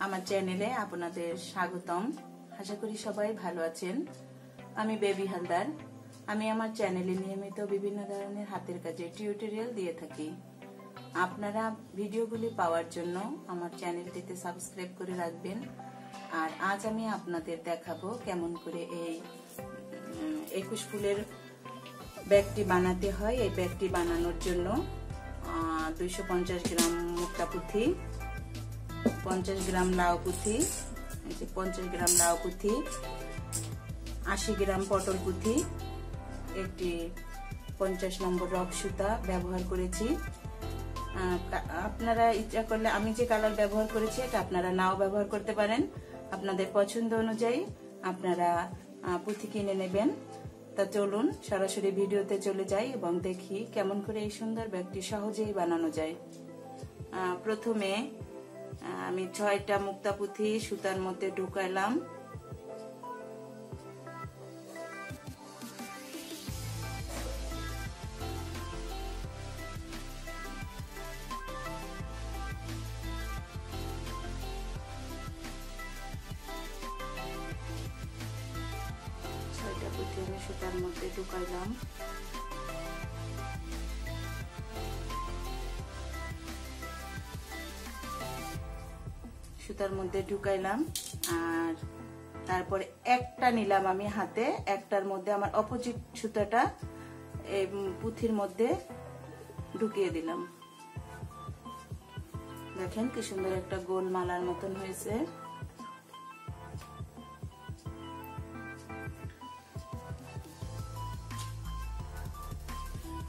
আমার চ্যানেলে আপনাদের স্বাগতম। আশা করি সবাই ভালো আছেন। আমি বেবি হালদার। আমি আমার চ্যানেলে নিয়মিত বিভিন্ন ধরনের হাতের কাজের টিউটোরিয়াল দিয়ে থাকি। আপনারা ভিডিওগুলি পাওয়ার জন্য আমার চ্যানেলটিতে সাবস্ক্রাইব করে রাখবেন। আর আজ আমি আপনাদের দেখাবো কেমন করে এই একুশ ফুলের ব্যাগটি বানাতে হয়। এই ব্যাগটি বানানোর জন্য দুইশো পঞ্চাশ গ্রাম মুক্তা পুঁথি পঞ্চাশ গ্রাম লাউ যে পঞ্চাশ গ্রাম লাউ পুঁথি আশি গ্রাম পটল পুঁথি একটি পঞ্চাশ নম্বর রক সুতা ব্যবহার করেছি। আপনারা ইচ্ছা করলে আমি যে কালার ব্যবহার করেছি, এটা আপনারা নাও ব্যবহার করতে পারেন। আপনাদের পছন্দ অনুযায়ী আপনারা পুঁথি কিনে নেবেন। তা চলুন, সরাসরি ভিডিওতে চলে যাই এবং দেখি কেমন করে এই সুন্দর ব্যাগটি সহজেই বানানো যায়। প্রথমে আমি ছয়টা মুক্তা পুঁথি সুতার মধ্যে ঢুকাইলাম। ছয়টা পুঁথি আমি সুতার মধ্যে ঢুকাইলাম। সুতার মধ্যে ঢুকাইলাম, আর তারপরে একটা নিলাম আমি হাতে, একটার মধ্যে আমার অপোজিট সুতাটা এই পুঁথির মধ্যে ঢুকিয়ে দিলাম। দেখেন কি সুন্দর একটা গোল মালার মতন হয়েছে।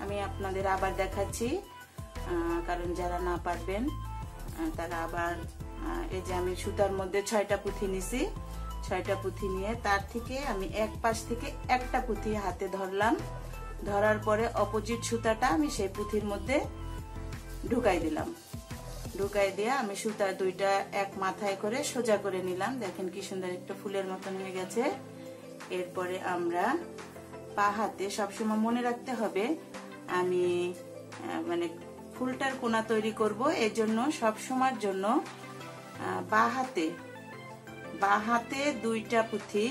আমি আপনাদের আবার দেখাচ্ছি কারণ যারা না পারবেন তারা আবার এই যে আমি সুতার মধ্যে ছয়টা পুঁথি নিছি। ছয়টা পুঁথি নিয়ে তার থেকে আমি এক পাশ থেকে একটা পুঁথি হাতে ধরলাম। ধরার পরে অপোজিট সুতাটা আমি সেই পুঁথির মধ্যে ঢুকাই দিলাম। ঢুকাই দিয়ে আমি সুতা দুইটা এক মাথায় করে সোজা করে নিলাম। দেখেন কি সুন্দর একটা ফুলের মতন হয়ে গেছে। এরপরে আমরা পা হাতে সবসময় মনে রাখতে হবে, আমি মানে ফুলটার কোনা তৈরি করব। এর জন্য সবসময়ের জন্য বা হাতে দুইটা পুঁথি।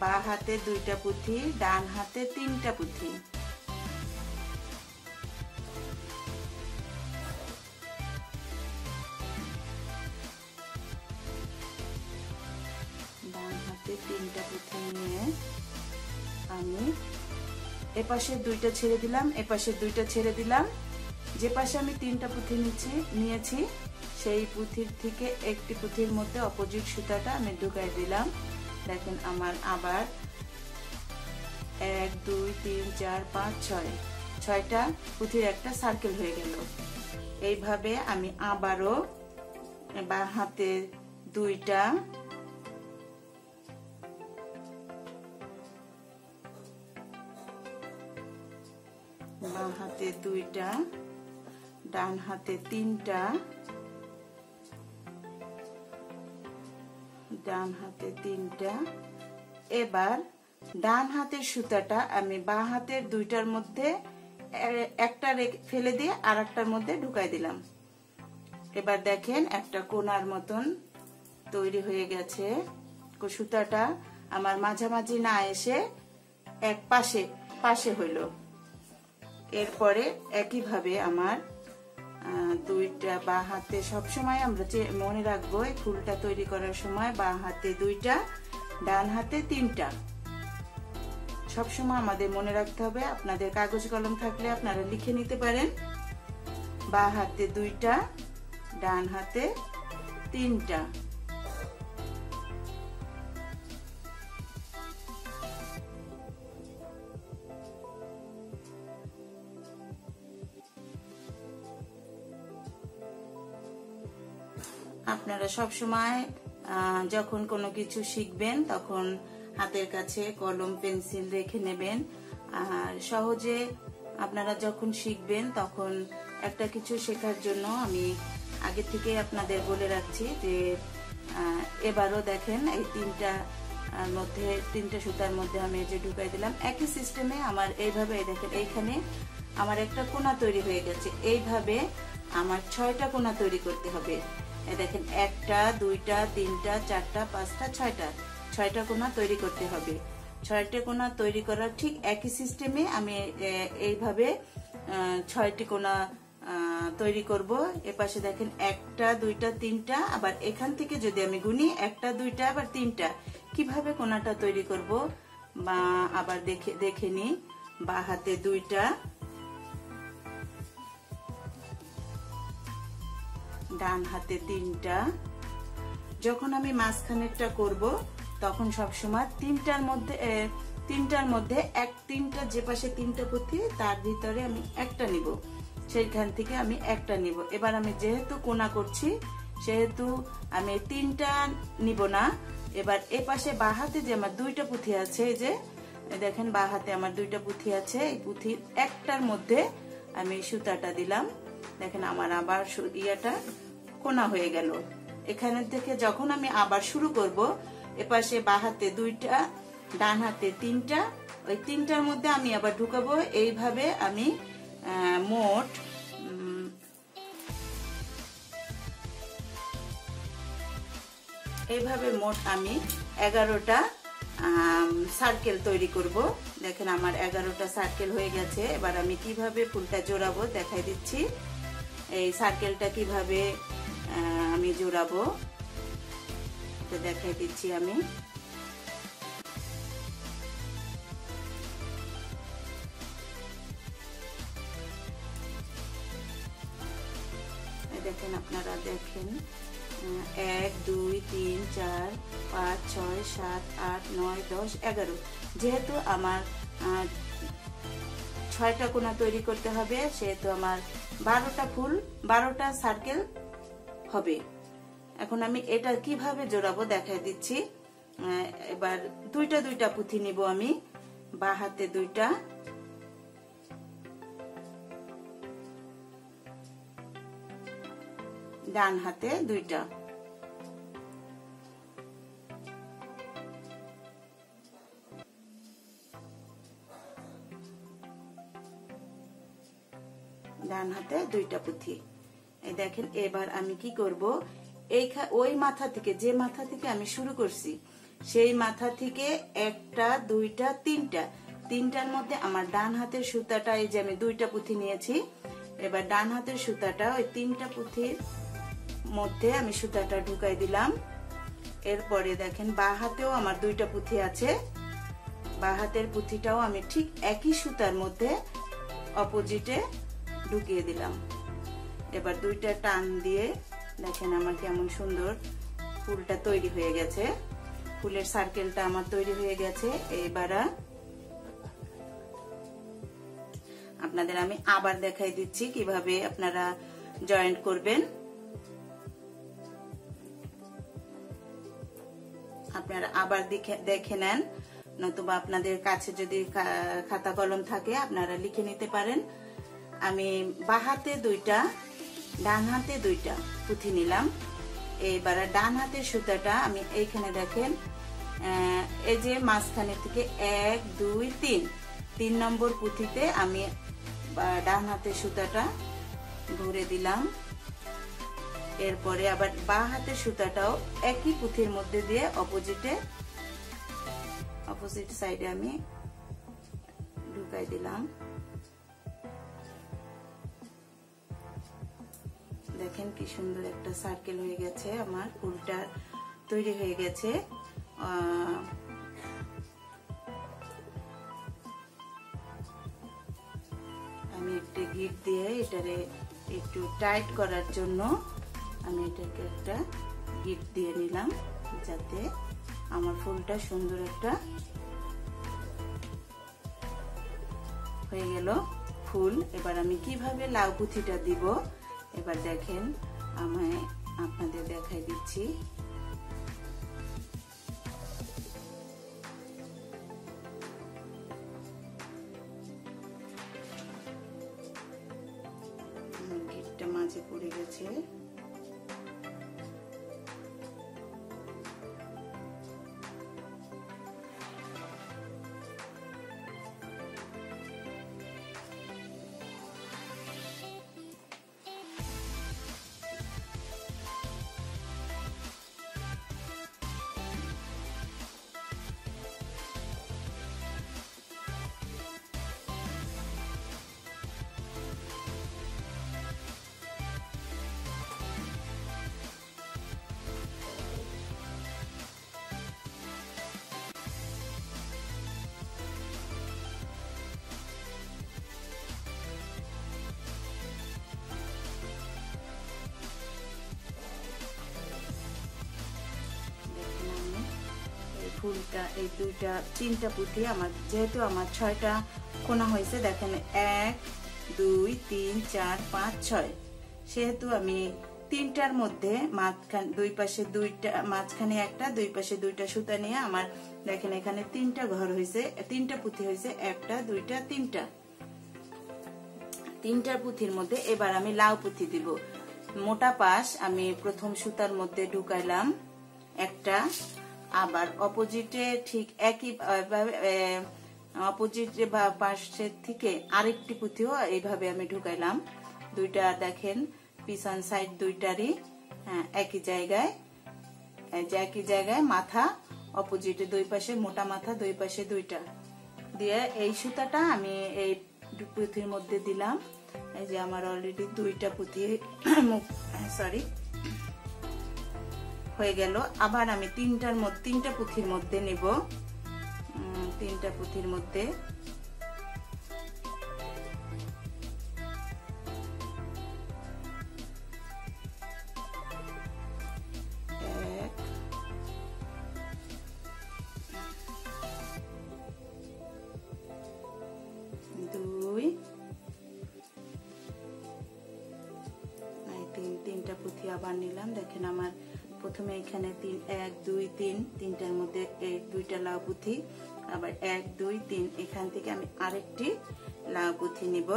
বা হাতে দুইটা পুঁথি ডান হাতে তিনটা পুঁথি। এপাশে দুইটা ছেড়ে দিলাম এপাশে দুইটা ছেড়ে দিলাম। যে পাশে আমি তিনটা পুঁথি নিচ্ছি, নিয়েছি, সেই পুঁথির থেকে একটি পুঁথির মধ্যে অপোজিট সুতাটা আমি ঢুকাই দিলাম। দেখেন আমার আবার এক, দুই, তিন, চার, পাঁচ, ছয়। ছয়টা পুঁথির একটা সার্কেল হয়ে গেল। এইভাবে আমি আবারও বা হাতে দুইটা বাঁ হাতে দুইটা, ডান হাতে তিনটা, ডান হাতে তিনটা। এবার ডান হাতের সুতাটা আমি বাঁ হাতের দুইটার মধ্যে একটা ফেলে দিয়ে আর একটার মধ্যে ঢুকাই দিলাম। এবার দেখেন একটা কোনার মতন তৈরি হয়ে গেছে। সুতাটা আমার মাঝামাঝি না এসে এক পাশে পাশে হইল। এরপরে একইভাবে আমার দুইটা বা হাতে সবসময় আমরা মনে রাখব, এই ফুলটা তৈরি করার সময় বা হাতে দুইটা, ডান হাতে তিনটা। সবসময় আমাদের মনে রাখতে হবে, আপনাদের কাগজ কলম থাকলে আপনারা লিখে নিতে পারেন। বা হাতে দুইটা, ডান হাতে তিনটা। আপনারা সব সময় যখন কোনো কিছু শিখবেন, তখন হাতের কাছে কলম, পেন্সিল রেখে নেবেন। আর সহজে আপনারা যখন শিখবেন, তখন একটা কিছু শেখার জন্য আমি আগে থেকে আপনাদের বলে রাখছি যে এবারও দেখেন, এই তিনটা মধ্যে, তিনটা সুতার মধ্যে আমি যে ঢুকাই দিলাম, একই সিস্টেমে আমার এইভাবে, এই দেখেন, এইখানে আমার একটা কোনা তৈরি হয়ে গেছে। এইভাবে আমার ছয়টা কোনা তৈরি করতে হবে। দেখেন, একটা, দুইটা, তিনটা, চারটা, পাঁচটা, ছয়টা। ছয়টা কোনা তৈরি করতে হবে। ছয়টা কোনা তৈরি করার ঠিক একই সিস্টেমে আমি এইভাবে ছয়টি কোনা তৈরি করব। এপাশে দেখেন, একটা, দুইটা, তিনটা। আবার এখান থেকে যদি আমি গুনি, একটা, দুইটা, আবার তিনটা। কীভাবে কোনাটা তৈরি করব? বা, আবার দেখে দেখে নি বা হাতে দুইটা ডান হাতে তিনটা। যখন আমি মাঝখানেরটা করব, তখন সবসময় তিনটার মধ্যে তিনটার মধ্যে এক তিনটা, যে পাশে তিনটা পুঁথি তার ভিতরে আমি একটা নিব। সেইখান থেকে আমি একটা নিব। এবার আমি যেহেতু কোনা করছি, সেহেতু আমি তিনটা নিব না। এবার এ পাশে বাহাতে যে আমার দুইটা পুঁথি আছে, এই যে, দেখেন বাহাতে আমার দুইটা পুঁথি আছে। এই পুঁথির একটার মধ্যে আমি সুতাটা দিলাম। দেখেন আমার আবার ইয়াটা কোনা হয়ে গেল। এখানে থেকে যখন আমি আবার শুরু করব, এপাশে বাহাতে দুইটা, ডান হাতে তিনটা, ওই তিনটার মধ্যে আমি আবার ঢুকাবো। এইভাবে আমি মোট এইভাবে মোট আমি এগারোটা সার্কেল তৈরি করব। দেখেন আমার এগারোটা সার্কেল হয়ে গেছে। এবার আমি কীভাবে ফুলটা জোড়াবো দেখাই দিচ্ছি। এই সার্কেলটা কীভাবে আমি জোড়াবো দেখাই দিচ্ছি আমি। দেখেন আপনারা দেখেন এক, দুই, তিন, চার, পাঁচ, ছয়, সাত, আট, নয়, দশ, এগারো। যেহেতু আমার ছয়টা কোনা তৈরি করতে হবে, সেহেতু আমার বারোটা ফুল, বারোটা সার্কেল হবে। এখন আমি এটা কীভাবে জোড়াবো দেখাই দিচ্ছি। এবার দুইটা দুইটা পুঁথি নিব আমি, বা হাতে দুইটা। ডান হাতে দুইটা। ডান হাতে দুইটা পুঁথি। এই দেখেন, এবার আমি কি করব? এই ওই মাথা থেকে, যে মাথা থেকে আমি শুরু করছি, সেই মাথা থেকে একটা, দুইটা, তিনটা। তিনটার মধ্যে আমার ডান হাতের সুতাটা, এই যে আমি দুইটা পুঁথি নিয়েছি, এবার ডান হাতের সুতাটা, ওই তিনটা পুঁথির মধ্যে আমি সুতাটা ঢুকাই দিলাম। এরপরে দেখেন, বা হাতেও আমার দুইটা পুঁথি আছে। বা হাতের পুঁথিটাও আমি ঠিক একই সুতার মধ্যে অপোজিটে ঢুকিয়ে দিলাম। এবার দুইটা টান দিয়ে দেখেন আমার কেমন সুন্দর ফুলটা তৈরি হয়ে গেছে। ফুলের সার্কেলটা আমার তৈরি হয়ে গেছে। এবার আপনাদের আমি আবার দেখাই দিচ্ছি কীভাবে আপনারা জয়েন্ট করবেন। আপনারা আবার দেখে নেন, নতুবা আপনাদের কাছে যদি খাতা কলম থাকে, আপনারা লিখে নিতে পারেন। আমি বাহাতে দুইটা, ডান হাতে দুইটা পুঁথি নিলাম। এইবার ডান হাতের সুতাটা আমি এইখানে দেখেন এই যে মাঝখানে থেকে এক, দুই, তিন। তিন নম্বর পুঁথিতে আমি ডান হাতের সুতাটা ঘুরে দিলাম। এরপরে আবার বা হাতের সুতাটাও একই পুঁথির মধ্যে দিয়ে অপোজিটে, অপোজিট সাইডে আমি ঢুকাই দিলাম। দেখেন কি সুন্দর একটা সার্কেল হয়ে গেছে, আমার ফুলটা তৈরি হয়ে গেছে। আমি একটি গিট দিয়ে এটারে একটু টাইট করার জন্য আমি এটাকে একটা গিট দিয়ে নিলাম, যাতে আমার ফুলটা সুন্দর একটা হয়ে গেল ফুল। এবার আমি কীভাবে লাউ পুঁথিটা দিব? এবার দেখেন আমায় আপনাদের দেখাই দিচ্ছি। ফুলটা, এই দুইটা, তিনটা পুঁথি আমার, যেহেতু আমার ছয়টা কোনা হয়েছে, দেখেন, এক, দুই, তিন, চার, পাঁচ, ছয়। সেহেতু আমি তিনটার মধ্যে মাঝখান, দুই পাশে দুইটা, মাঝখানে একটা, দুই পাশে দুইটা সুতা নিয়ে আমার, দেখেন, এখানে তিনটা ঘর হয়েছে, তিনটা পুঁথি হয়েছে, একটা, দুইটা, তিনটা। তিনটার পুঁথির মধ্যে এবার আমি লাউ পুঁথি দিব। মোটা পাশ আমি প্রথম সুতার মধ্যে ঢুকাইলাম, একটা আবার অপোজিটে ঠিক একই অপোজিট বা পাশের থেকে আরেকটি পুঁথিও এইভাবে আমি ঢুকাইলাম। দুইটা দেখেন পিছন সাইড দুইটারই হ্যাঁ, একই জায়গায়। যে একই জায়গায় মাথা অপোজিটে দুই পাশে মোটা মাথা দুই পাশে দুইটা। দিয়ে এই সুতাটা আমি এই পুঁথির মধ্যে দিলাম। এই যে আমার অলরেডি দুইটা পুঁথি সরি হয়ে গেল। আবার আমি তিনটার মধ্যে, তিনটা পুঁথির মধ্যে নিব। তিনটা পুঁথির মধ্যে। তিনটা পুঁথি আবার নিলাম। দেখেন আমার প্রথমে এখানে তিন, এক, দুই, তিন, তিনটার মধ্যে এক দুইটা লাউ পুঁথি আবার এক, দুই, তিন, এখান থেকে আমি আরেকটি লাউ পুঁথি নিব।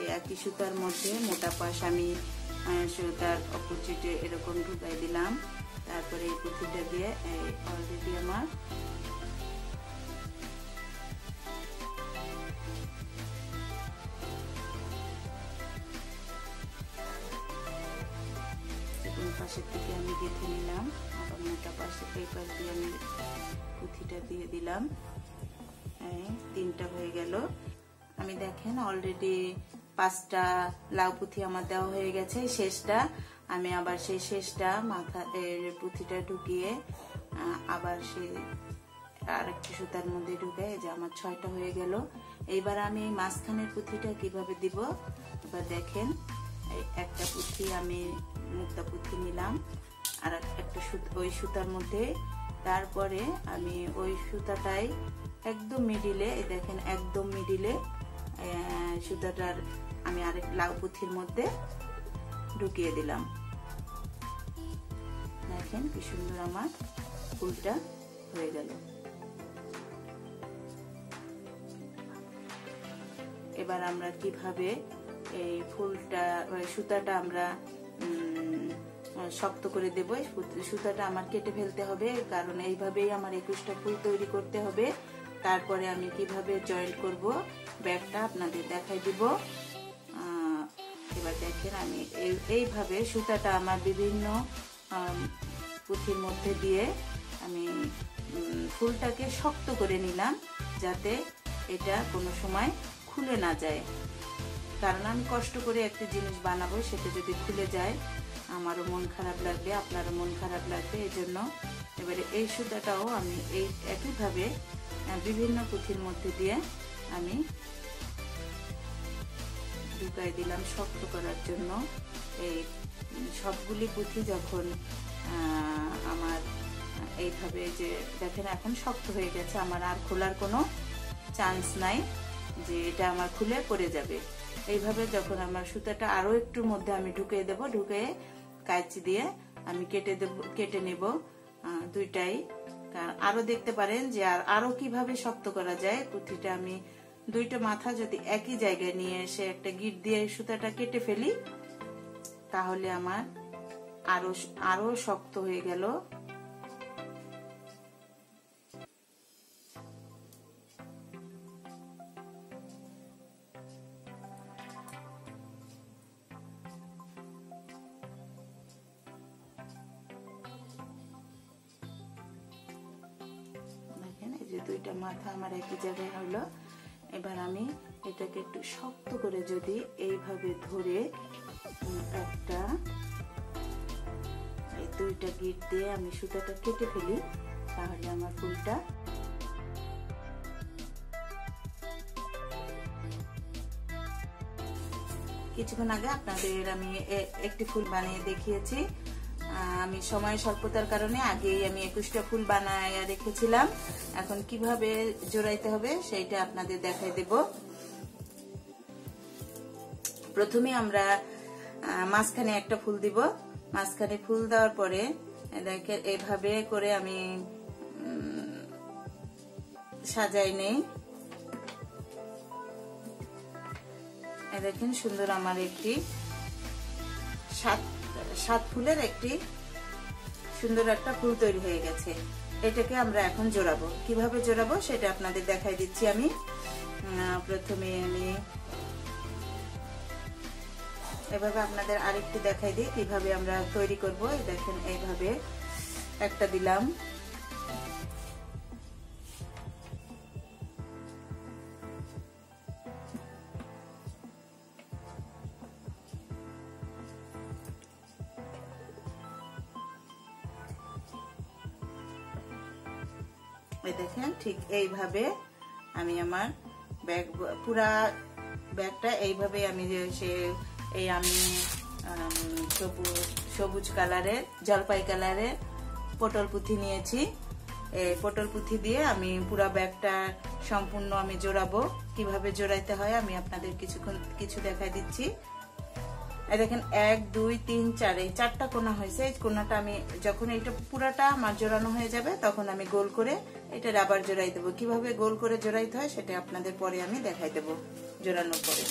এই একই সুতার মধ্যে মোটা পাশ আমি সুতার অপোজিটে এরকম ঢুকাই দিলাম। তারপরে এই পুঁথিটা দিয়ে অলরেডি আমার লাউ পুঁথি আমার দেওয়া হয়ে গেছে শেষটা। আমি আবার সেই শেষটা মাথা পুঁথিটা ঢুকিয়ে আবার সে আরেকটি সুতার মধ্যে ঢুকে যে আমার ছয়টা হয়ে গেল। এইবার আমি মাঝখানের পুঁথিটা কীভাবে দিব? এবার দেখেন একটা পুঁথি আমি মুক্তা পুঁথি নিলাম, আর একটা ওই সুতার মধ্যে। তারপরে আমি ওই সুতাটাই একদম মিডিলে দেখেন একদম মিডিলে সুতাটার আমি আরেক লাউ পুঁথির মধ্যে ঢুকিয়ে দিলাম। দেখেন কি সুন্দর আমার ফুলটা হয়ে গেল। এবার আমরা কীভাবে এই ফুলটা সুতাটা আমরা শক্ত করে দেব? সুতাটা আমার কেটে ফেলতে হবে, কারণ এইভাবেই আমার একুশটা ফুল তৈরি করতে হবে। তারপরে আমি কীভাবে জয়েন্ট করব? ব্যাগটা আপনাদের দেখাই দিব। এবার দেখেন আমি এইভাবে সুতাটা আমার বিভিন্ন পুঁথির মধ্যে দিয়ে আমি ফুলটাকে শক্ত করে নিলাম যাতে এটা কোনো সময় খুলে না যায়। কারণ আমি কষ্ট করে একটা জিনিস বানাবো, সেটা যদি খুলে যায়, আমারও মন খারাপ লাগবে, আপনারও মন খারাপ লাগবে এই জন্য এবারে এই সুতাটাও আমি এই একইভাবে বিভিন্ন পুঁথির মধ্যে দিয়ে আমি ঢুকাই দিলাম শক্ত করার জন্য। এই সবগুলি পুঁথি যখন আমার, এইভাবে যে দেখেন এখন শক্ত হয়ে গেছে, আমার আর খোলার কোনো চান্স নাই যে এটা আমার খুলে পড়ে যাবে। এইভাবে যখন আমার সুতাটা আরও একটু মধ্যে আমি ঢুকে দেব ঢুকে কাঁচি দিয়ে আমি কেটে দেব, কেটে নেব দুইটাই। আরও দেখতে পারেন যে আর আরও কীভাবে শক্ত করা যায়, পুঁথিটা আমি দুইটা মাথা যদি একই জায়গায় নিয়ে এসে একটা গিট দিয়ে সুতাটা কেটে ফেলি, তাহলে আমার আরও আরও শক্ত হয়ে গেল। দুইটা মাথা আমার একই জায়গায় হলো। এবার আমি এটাকে একটু শক্ত করে যদি এইভাবে ধরে একটা, এই দুইটা গিট দিয়ে আমি সুতাটা কেটে ফেলি, তাহলে আমার ফুলটা কিছুক্ষণ আগে আপনাদের আমি একটি ফুল বানিয়ে দেখিয়েছি। আমি সময় স্বল্পতার কারণে আগেই আমি একুশটা ফুল বানায় রেখেছিলাম। এখন কীভাবে জোড়াইতে হবে সেইটা আপনাদের দেখাই দেব। প্রথমে আমরা মাঝখানে একটা ফুল দিব। মাঝখানে ফুল দেওয়ার পরে দেখে এভাবে করে আমি সাজাই নেই। দেখেন সুন্দর আমার একটি সাত সাত ফুলের একটি সুন্দর একটা ফুল তৈরি হয়ে গেছে। এটাকে আমরা এখন জোড়াবো। কীভাবে জোড়াবো সেটা আপনাদের দেখাই দিচ্ছি আমি। প্রথমে আমি এভাবে আপনাদের আরেকটি দেখাই দিই কীভাবে আমরা তৈরি করব। দেখেন, এইভাবে একটা দিলাম। দেখেন, ঠিক এইভাবে আমি আমার ব্যাগ, পুরা ব্যাগটা এইভাবে আমি সে, এই আমি সবুজ সবুজ কালারের, জলপাই কালারের পটল পুঁথি নিয়েছি। এই পটল পুঁথি দিয়ে আমি পুরা ব্যাগটা সম্পূর্ণ আমি জোড়াবো। কীভাবে জোড়াইতে হয় আমি আপনাদের কিছুক্ষণ, কিছু দেখাই দিচ্ছি। দেখেন, এক, দুই, তিন, চার, এই চারটা কোনা হয়েছে। এই কোনাটা আমি, যখন এইটা পুরাটা আমার জোড়ানো হয়ে যাবে, তখন আমি গোল করে এটা রাবার জোড়াই দেবো। কীভাবে গোল করে জোড়াইতে হয় সেটা আপনাদের পরে আমি দেখাই দেবো জোড়ানোর পরে।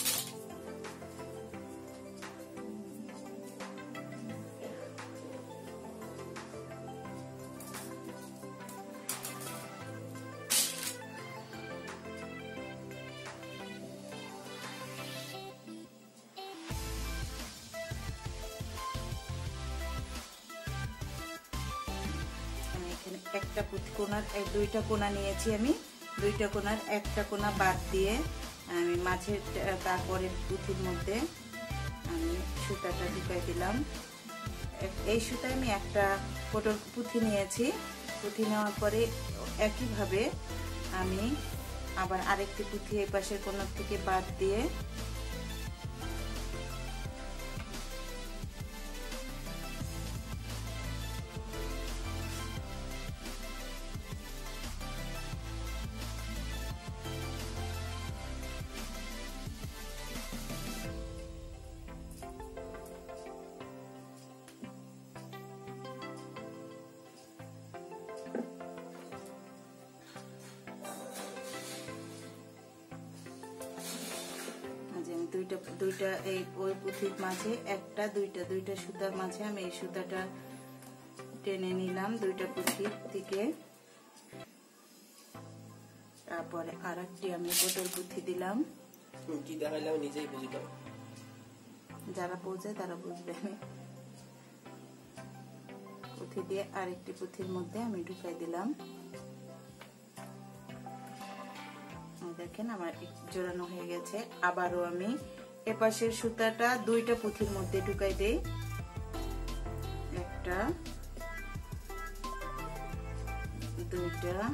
কোনার দুইটা কোনা নিয়েছি আমি। দুইটা কোনার একটা কোনা বাদ দিয়ে আমি মাছের তারপরের পুঁথির মধ্যে আমি সুতাটা ঢুকাই দিলাম। এই সুতায় আমি একটা পটল পুঁথি নিয়েছি। পুঁথি নেওয়ার পরে একইভাবে আমি আবার আরেকটি পুঁথি এই পাশের কোনার থেকে বাদ দিয়ে ওই পুঁথির মাঝে একটা দুইটা দুইটা সুতার মাঝে আমি এই সুতাটা টেনে নিলাম দুইটা পুঁথির থেকে তারপরে আর একটি আমি পটল পুঁথি দিলাম। কি দেখাইলাম নিজেই বুঝলাম যারা বোঝে তারা বুঝবে। পুঁথি দিয়ে আরেকটি পুঁথির মধ্যে আমি ঢুকাই দিলাম। দেখেন আমার জোড়ানো হয়ে গেছে। আবারও আমি এপাশের সুতাটা দুইটা পুঁথির মধ্যে ঢুকাই দেই। একটা দুইটা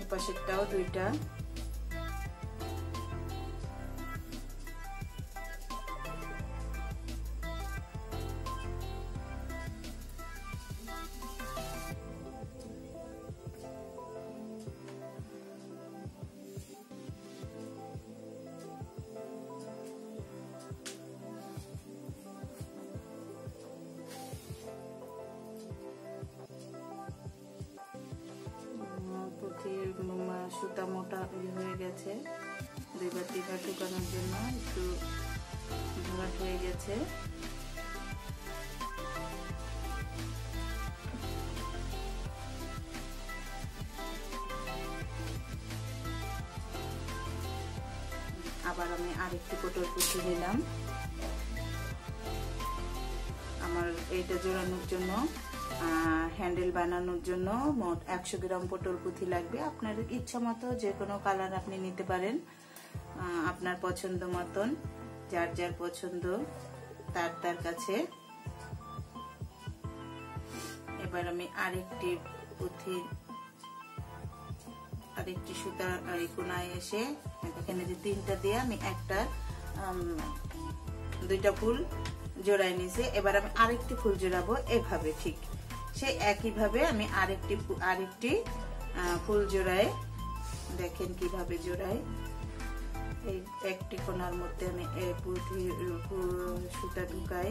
এপাশেরটাও দুইটা। আবার আমি আরেকটি পটল কুচি নিলাম আমার এইটা জোড়ানোর জন্য হ্যান্ডেল বানানোর জন্য মোট একশো গ্রাম পটল পুঁথি লাগবে। আপনার ইচ্ছা মতো যে কোনো কালার আপনি নিতে পারেন আপনার পছন্দ মতন, যার যার পছন্দ, তার তার কাছে। এবার আমি আরেকটি পুঁথি আরেকটি সুতার কোনায় এসে, এখানে যে তিনটা দিয়ে, আমি একটা দুইটা ফুল জোড়াই নিয়েছি। এবার আমি আরেকটি ফুল জোড়াবো এভাবে, ঠিক। সেই একইভাবে আমি আরেকটি আরেকটি ফুল জোড়াই দেখেন কীভাবে জোড়াই এই একটি কোনার মধ্যে আমি সুতা ঢুকাই।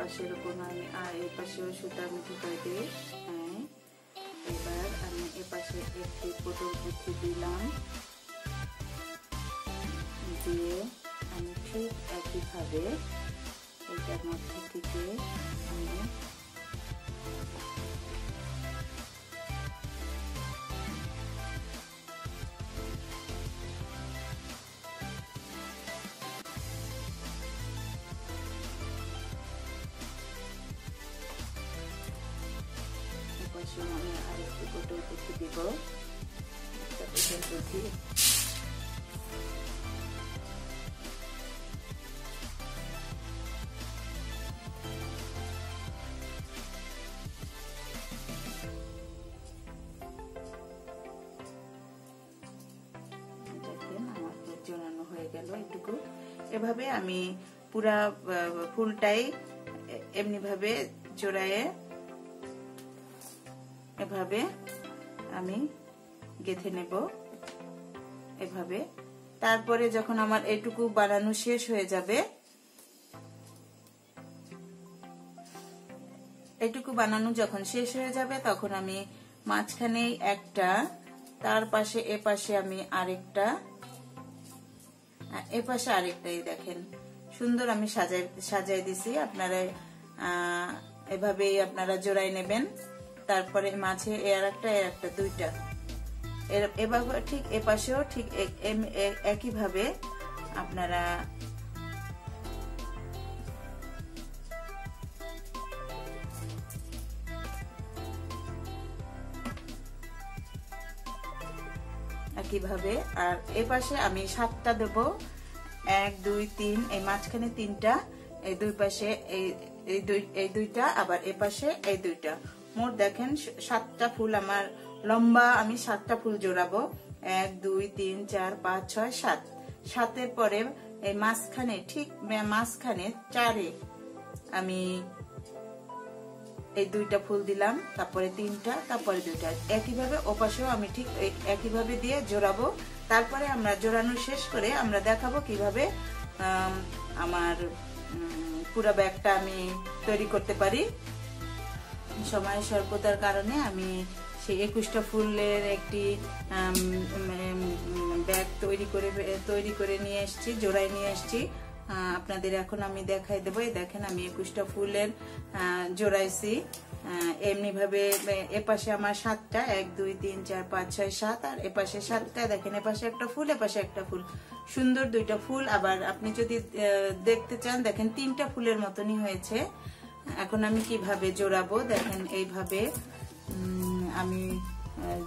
পাশের এরকম আমি, আর এই পাশেও সুতা আমি ঢুকাই দিই। হ্যাঁ এবার আমি এ পাশে একটি পটল পুঁথি দিলাম। দিয়ে আমি ঠিক একইভাবে এটার মধ্যে থেকে আমি পটল পুঁথি দিব হয়ে গেল এটুকু এভাবে আমি পুরা ফুলটাই এমনি ভাবে জোড়ায়ে এভাবে আমি গেথে নেব এভাবে। তারপরে যখন আমার এটুকু বানানো শেষ হয়ে যাবে, এটুকু বানানো যখন শেষ হয়ে যাবে, তখন আমি মাঝখানে একটা, তার পাশে, এ পাশে আমি আরেকটা, এ পাশে আরেকটাই দেখেন। সুন্দর আমি সাজাই সাজাই দিছি। আপনারা এভাবেই আপনারা জোড়াই নেবেন। তারপরে মাঝে এর একটা এর একটা, দুইটা। এভাবে ঠিক এ পাশেও ঠিক একইভাবে আপনারা একইভাবে, আর এ পাশে আমি সাতটা দেব। এক, দুই, তিন, এই মাঝখানে তিনটা, এই দুই পাশে এই দুই, এই দুইটা, আবার এ পাশে এই দুইটা। মোট দেখেন সাতটা ফুল আমার লম্বা, আমি সাতটা ফুল জোড়াবো। এক, দুই, তিন, চার, পাঁচ, ছয়, সাত। সাতের পরে এই মাঝখানে, ঠিক মাঝখানে চারে আমি এই দুইটা ফুল দিলাম, তারপরে তিনটা, তারপরে দুইটা। একইভাবে ওপাশেও আমি ঠিক একইভাবে দিয়ে জোড়াবো। তারপরে আমরা জোড়ানো শেষ করে আমরা দেখাবো কীভাবে আমার পুরো ব্যাগটা আমি তৈরি করতে পারি। সময় স্বল্পতার কারণে আমি সেই একুশটা ফুলের একটি ব্যাগ তৈরি করে তৈরি করে নিয়ে এসছি জোড়াই নিয়ে এসছি। আপনাদের এখন আমি দেখাই দেবো। দেখেন আমি একুশটা ফুলের জোড়াইছি। এমনিভাবে এপাশে আমার সাতটা, এক, দুই, তিন, চার, পাঁচ, ছয়, সাত, আর এপাশে সাতটা দেখেন, এপাশে একটা ফুল, এপাশে একটা ফুল। সুন্দর দুইটা ফুল। আবার আপনি যদি দেখতে চান, দেখেন তিনটা ফুলের মতনই হয়েছে। এখন আমি কীভাবে জোড়াবো? দেখেন, এইভাবে আমি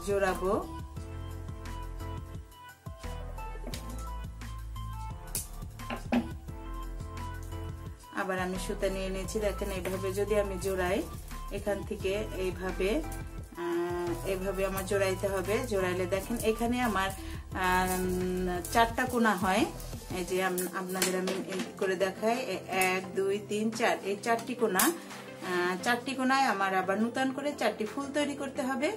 জোড়াবো। আবার আমি সুতা নিয়ে নিয়েছি। দেখেন, এইভাবে যদি আমি জোড়াই, এখান থেকে এইভাবে এইভাবে আমার জোড়াইতে হবে। জোড়াইলে দেখেন, এখানে আমার চারটা কোনা হয়। এই যে আপনাদের আমি করে দেখাই এক, দুই, তিন, চার। এই চারটি কোনা চারটি কোনায় আমার আবার নূতন করে চারটি ফুল তৈরি করতে হবে।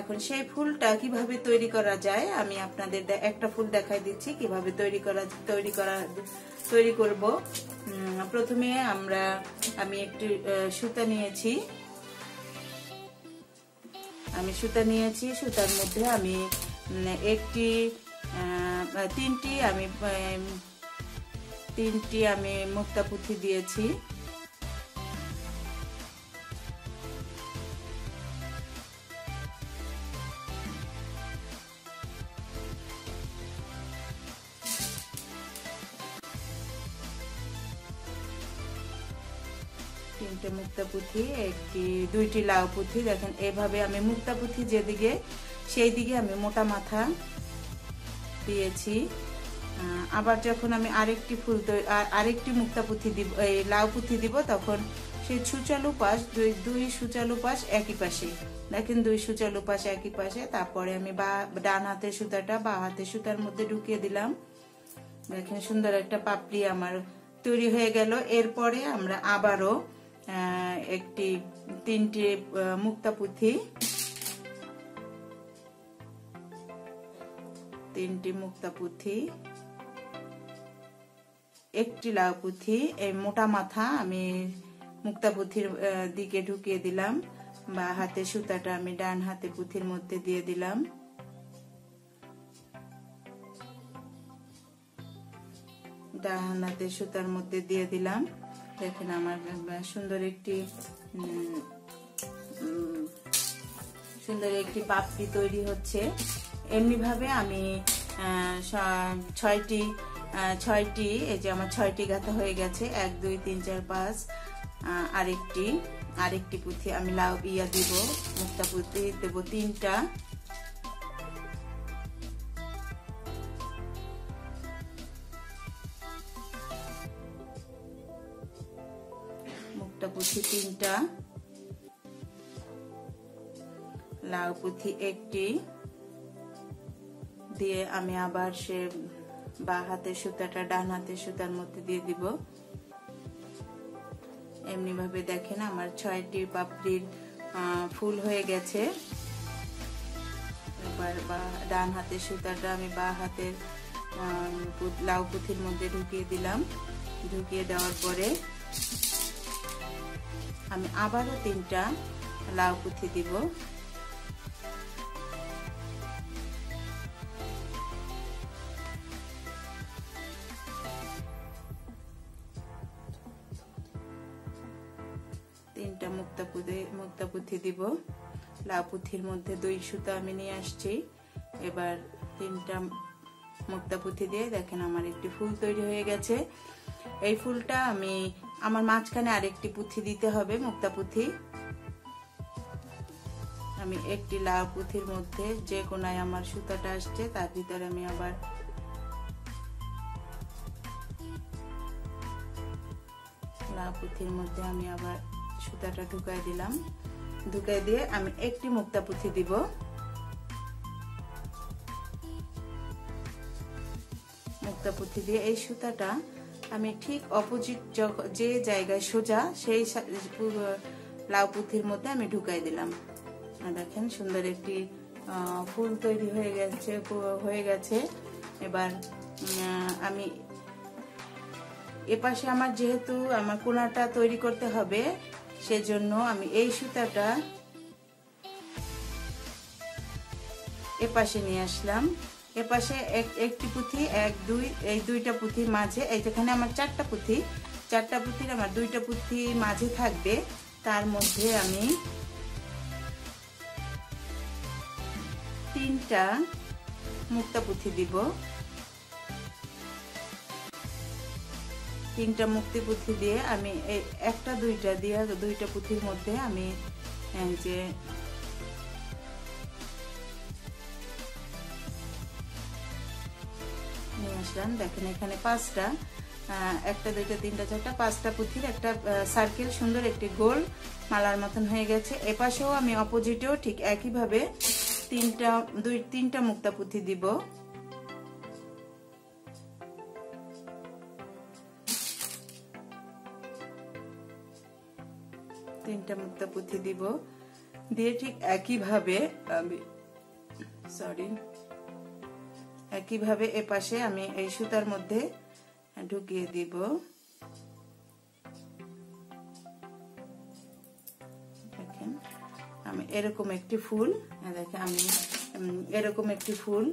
এখন সেই ফুলটা কীভাবে তৈরি করা যায়, আমি আপনাদের একটা ফুল দেখাই দিচ্ছি, কীভাবে তৈরি করা তৈরি করা তৈরি করব। প্রথমে আমরা, আমি একটু সুতা নিয়েছি। আমি সুতা নিয়েছি, সুতার মধ্যে আমি একটি তিনটি আমি তিনটি আমি মুক্তা পুঁথি দিয়েছি। তিনটে মুক্তা পুঁথি, একটি, দুইটি লাউ পুঁথি। দেখেন, এভাবে আমি মুক্তা পুঁথি যেদিকে সেই দিকে আমি মোটা মাথা দিয়েছি। আবার যখন আমি আরেকটি ফুল আরেকটি মুক্তা পুঁথি দিব এই লাউ পুঁথি দিব, তখন সেই সুচালু পাশ, দুই দুই সুচালু পাশ একই পাশে। দেখেন দুই সুচালু পাশ একই পাশে, তারপরে আমি বা ডান হাতের সুতাটা বা হাতের সুতার মধ্যে ঢুকিয়ে দিলাম। দেখেন সুন্দর একটা পাপড়ি আমার তৈরি হয়ে গেল। এরপরে আমরা আবারও একটি তিনটি মুক্তা পুঁথি তিনটি মুক্তা পুঁথি, একটি লাউ পুঁথি, এই মোটা মাথা আমি মুক্তা পুঁথির দিকে ঢুকিয়ে দিলাম বা হাতে সুতাটা আমি ডান হাতে পুঁথির মধ্যে দিয়ে দিলাম। ডান হাতে সুতার মধ্যে দিয়ে দিলাম। দেখেন আমার সুন্দর একটি সুন্দর একটি পাপড়ি তৈরি হচ্ছে। এমনি ভাবে আমি ছয়টি ছয়টি, এই যে আমার ছয়টি গাঁথা হয়ে গেছে। এক, দুই, তিন, চার, পাঁচ আরেকটি আরেকটি পুঁথি আমি লাউ, ইয়া দিব, মুক্তা পুঁথি দেব তিনটা। মুক্তা পুঁথি তিনটা। লাউ পুঁথি একটি। দিয়ে আমি আবার সে বা হাতের সুতাটা ডান হাতের সুতার মধ্যে দিয়ে দিব। এমনি ভাবে দেখেন আমার ছয়টি পাপড়ির ফুল হয়ে গেছে। এবার বা, ডান হাতের সুতাটা আমি বা হাতের লাউ পুঁথির মধ্যে ঢুকিয়ে দিলাম। ঢুকিয়ে দেওয়ার পরে আমি আবারও তিনটা লাউ পুঁথি দিব। পুঁথি দিব। লাউ পুঁথির মধ্যে দুই সুতা আমি নিয়ে আসছি। এবার তিনটা মুক্তা পুঁথি দিয়ে দেখেন আমার একটি ফুল তৈরি হয়ে গেছে। এই ফুলটা আমি আমার মাঝখানে আরেকটি পুঁথি দিতে হবে, মুক্তা পুঁথি। আমি একটি লাউ পুঁথির মধ্যে যে কোনায় আমার সুতাটা আসছে, তার ভিতরে আমি আবার লাউ পুঁথির মধ্যে আমি আবার সুতাটা ঢুকাই দিলাম। ঢুকাই দিয়ে আমি একটি মুক্তা পুঁথি দিব। মুক্তা পুঁথি দিয়ে এই সুতাটা আমি ঠিক অপোজিট যে জায়গায় সোজা সেই লাউ পুঁথির মধ্যে আমি ঢুকাই দিলাম। দেখেন সুন্দর একটি ফুল তৈরি হয়ে গেছে হয়ে গেছে। এবার আমি এপাশে আমার যেহেতু আমার কোনাটা তৈরি করতে হবে সেজন্য আমি এই সুতাটা এপাশে নিয়ে আসলাম। এপাশে এক একটি পুঁথি এক, দুই, এই দুইটা পুঁথির মাঝে, এই যেখানে আমার চারটা পুঁথি চারটা পুঁথির আমার দুইটা পুঁথি মাঝে থাকবে। তার মধ্যে আমি তিনটা মুক্তা পুঁথি দিব। তিনটা মুক্তি পুঁথি দিয়ে আমি এই একটা, দুইটা দিয়ে দুইটা পুঁথির মধ্যে আমি যে আসলাম। দেখেন এখানে পাঁচটা একটা, দুইটা, তিনটা, চারটা, পাঁচটা পুঁথির একটা সার্কেল সুন্দর একটি গোল মালার মতন হয়ে গেছে। এপাশেও আমি অপোজিটেও ঠিক একইভাবে তিনটা, দুই, তিনটা মুক্তা পুঁথি দিব। তিনটা মুক্তা পুঁথি দিব। দিয়ে ঠিক একইভাবে আমি সরি একইভাবে এ পাশে আমি এই সুতার মধ্যে ঢুকিয়ে দিব। দেখেন, আমি এরকম একটি ফুল দেখেন আমি এরকম একটি ফুল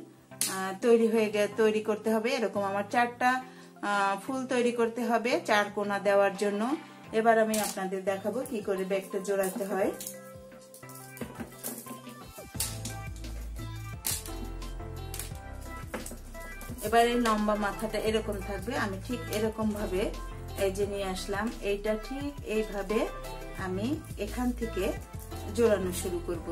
তৈরি হয়ে গে তৈরি করতে হবে। এরকম আমার চারটা ফুল তৈরি করতে হবে চার কোনা দেওয়ার জন্য। এবার আমি আপনাদের দেখাবো কি করে ব্যাগটা জোড়াতে হয়। এবারে লম্বা মাথাটা এরকম থাকবে, আমি ঠিক এরকম ভাবে এই যে নিয়ে আসলাম। এইটা ঠিক এইভাবে আমি এখান থেকে জোড়ানো শুরু করব।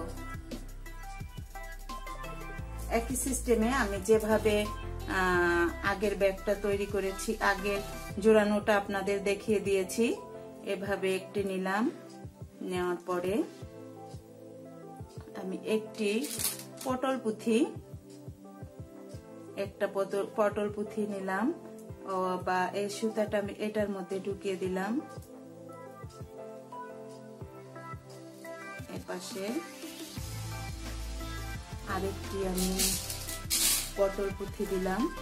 একই সিস্টেমে আমি যেভাবে আগের ব্যাগটা তৈরি করেছি, আগের জোড়ানোটা আপনাদের দেখিয়ে দিয়েছি। এভাবে একটি নিলাম নেওয়ার পরে আমি একটি পটল পুঁথি, একটা পটল- পুঁথি নিলাম বা এই সুতাটা আমি এটার মধ্যে ঢুকিয়ে দিলাম। এপাশে আরেকটি আমি পটল পুঁথি দিলাম।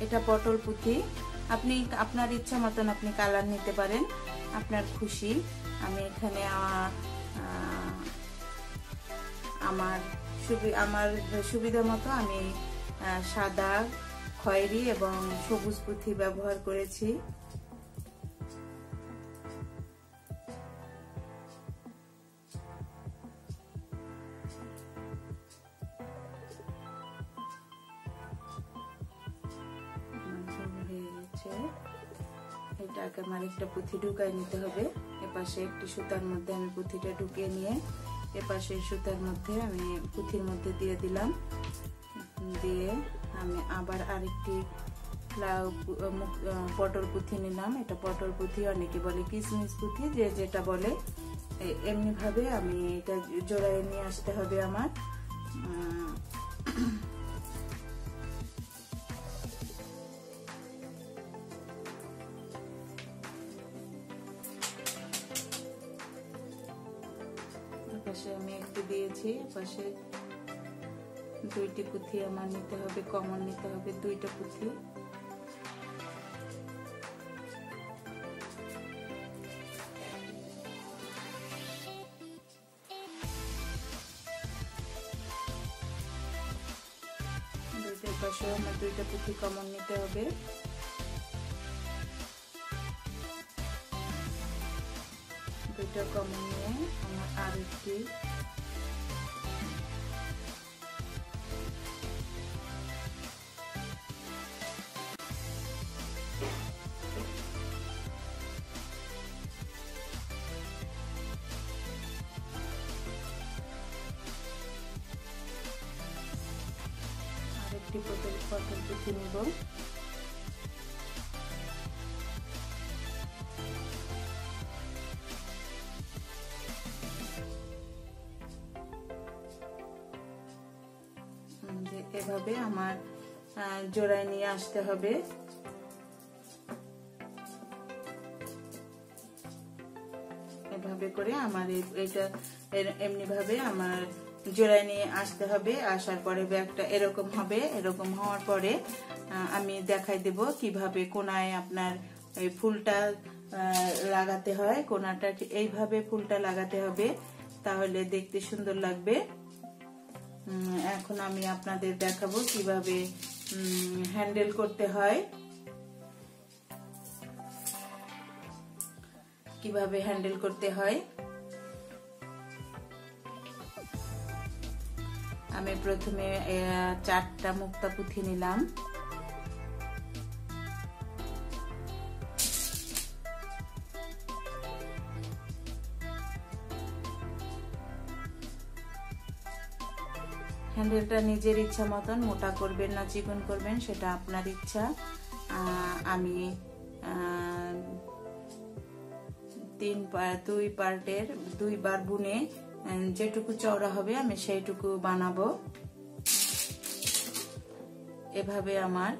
এটা পটল পুঁথি আপনি আপনার ইচ্ছা মতন আপনি কালার নিতে পারেন। আপনার খুশি। আমি এখানে আমার আমার সুবিধা মতো আমি সাদা খয়েরি এবং সবুজ পুঁথি ব্যবহার করেছি। এটাকে আমার একটা পুঁথি ঢুকাই নিতে হবে। এপাশে একটি সুতার মধ্যে আমি পুঁথিটা ঢুকিয়ে নিয়ে, এপাশে সুতার মধ্যে আমি পুঁথির মধ্যে দিয়ে দিলাম। দিয়ে আমি আবার আরেকটি পটল পুঁথি নিলাম। এটা পটল পুঁথি অনেকে বলে কিসমিস পুঁথি, যে যেটা বলে এমনিভাবে আমি এটা জোড়ায় নিয়ে আসতে হবে আমার। পুঁথি আমার নিতে হবে, কমন নিতে হবে, দুইটা পুঁথি। দুইটার পাশে আমার দুইটা পুঁথি কমন নিতে হবে। দুইটা কমন নিয়ে আমার আর একটি পটল পুঁথি নিব। এভাবে আমার জোড়ায় নিয়ে আসতে হবে। এভাবে করে আমার এটা এমনি ভাবে আমার জোড়ায় নিয়ে আসতে হবে, আসার পরে ব্যাগটা এরকম হবে, এরকম হওয়ার পরে আমি দেখাই দেব কীভাবে কোনায় আপনার এই ফুলটা লাগাতে হয়, কোনাটা এইভাবে ফুলটা লাগাতে হবে, তাহলে দেখতে সুন্দর লাগবে। এখন আমি আপনাদের দেখাবো কীভাবে হ্যান্ডেল করতে হয়। কীভাবে হ্যান্ডেল করতে হয়। আমি প্রথমে চারটা মুক্তা পুঁথি নিলাম। হ্যান্ডেলটা নিজের ইচ্ছা মতন, মোটা করবেন না, চিকন করবেন, সেটা আপনার ইচ্ছা। আমি তিন দুই পার্টের, দুইবার বুনে যেটুকু চওড়া হবে আমি সেইটুকু বানাবো। এভাবে আমার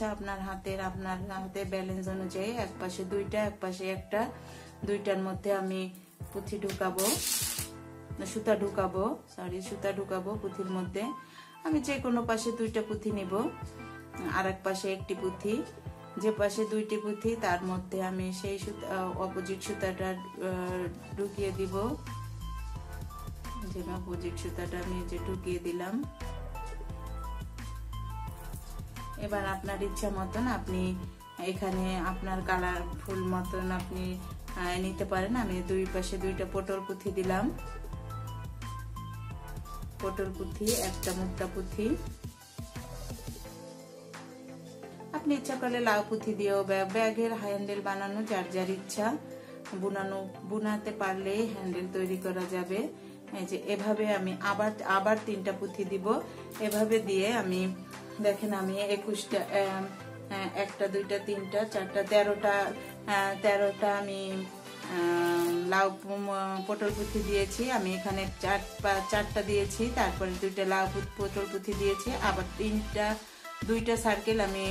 ইচ্ছা আপনার হাতের আপনার হাতের ব্যালেন্স অনুযায়ী এক পাশে দুইটা, এক পাশে একটা। দুইটার মধ্যে আমি পুঁথি ঢুকাবো, সুতা ঢুকাবো সরি সুতা ঢুকাবো পুঁথির মধ্যে। আমি যে কোনো পাশে দুইটা পুঁথি নিব আর এক পাশে একটি পুঁথি। যে পাশে দুইটি পুঁথি, তার মধ্যে আমি সেই সুতা অপোজিট সুতাটা ঢুকিয়ে দিব। যে অপোজিট সুতাটা আমি যে ঢুকিয়ে দিলাম। এবার আপনার ইচ্ছা মতন আপনি এখানে আপনার কালার ফুল মতন আপনি নিতে পারেন। আমি দুই পাশে দুইটা পটল পুঁথি দিলাম। পটল পুঁথি, একটা মুক্তা পুঁথি। আপনি ইচ্ছা করলে লাউ পুঁথি দিয়েও ব্যাগের হ্যান্ডেল বানানো যার যার ইচ্ছা। বুনানো, বুনাতে পারলে হ্যান্ডেল তৈরি করা যাবে। এই যে এভাবে আমি আবার আবার তিনটা পুঁথি দিব। এভাবে দিয়ে আমি দেখেন আমি একুশটা একটা, দুইটা, তিনটা, চারটা, তেরোটা তেরোটা আমি লাউ পটল পুঁথি দিয়েছি। আমি এখানে চার চারটা দিয়েছি, তারপরে দুইটা লাউ পটল পুঁথি দিয়েছি। আবার তিনটা, দুইটা সার্কেল আমি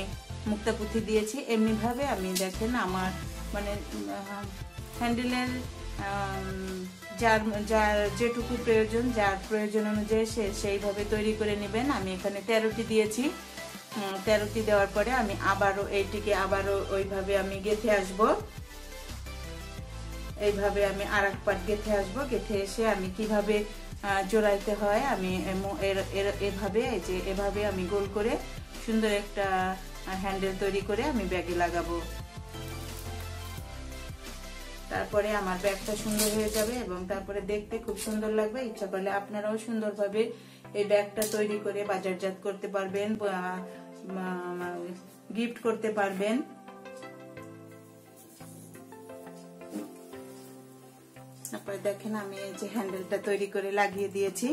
মুক্তা পুঁথি দিয়েছি। এমনিভাবে আমি দেখেন আমার মানে হ্যান্ডেলের যার যার যেটুকু প্রয়োজন, যার প্রয়োজন অনুযায়ী সে সেইভাবে তৈরি করে নেবেন। আমি এখানে তেরোটি দিয়েছি। তেরোটি দেওয়ার পরে আমি আবারও এইটিকে আবারও ওইভাবে আমি গেথে আসব। এইভাবে আমি আর এক পাট গেঁথে আসব। গেঁথে এসে আমি কীভাবে জোড়াইতে হয় আমি এভাবে, এই যে এভাবে আমি গোল করে সুন্দর একটা হ্যান্ডেল তৈরি করে আমি ব্যাগে লাগাবো। তারপরে আমার ব্যাগটা সুন্দর হয়ে যাবে এবং তারপরে দেখতে খুব সুন্দর লাগবে। ইচ্ছা করলে আপনারাও সুন্দরভাবে এই ব্যাগটা তৈরি করে বাজারজাত করতে পারবেন গিফট করতে পারবেন। তারপরে দেখেন আমি এই যে হ্যান্ডেলটা তৈরি করে লাগিয়ে দিয়েছি।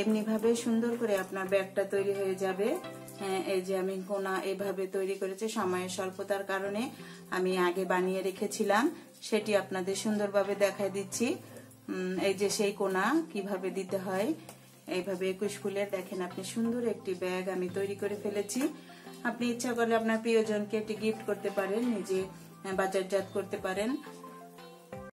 এমনি ভাবে সুন্দর করে আপনার ব্যাগটা তৈরি হয়ে যাবে। হ্যাঁ, এই যে আমি কোনা এভাবে তৈরি করেছি সময়ের স্বল্পতার কারণে আমি আগে বানিয়ে রেখেছিলাম। সেটি আপনাদের সুন্দরভাবে দেখাই দিচ্ছি। এই যে সেই কোনা, কীভাবে দিতে হয়, এইভাবে একুশ ফুলের, দেখেন আপনি সুন্দর একটি ব্যাগ আমি তৈরি করে ফেলেছি। আপনি ইচ্ছা করলে আপনার প্রিয়জনকে একটি গিফট করতে পারেন নিজে বাজারজাত করতে পারেন।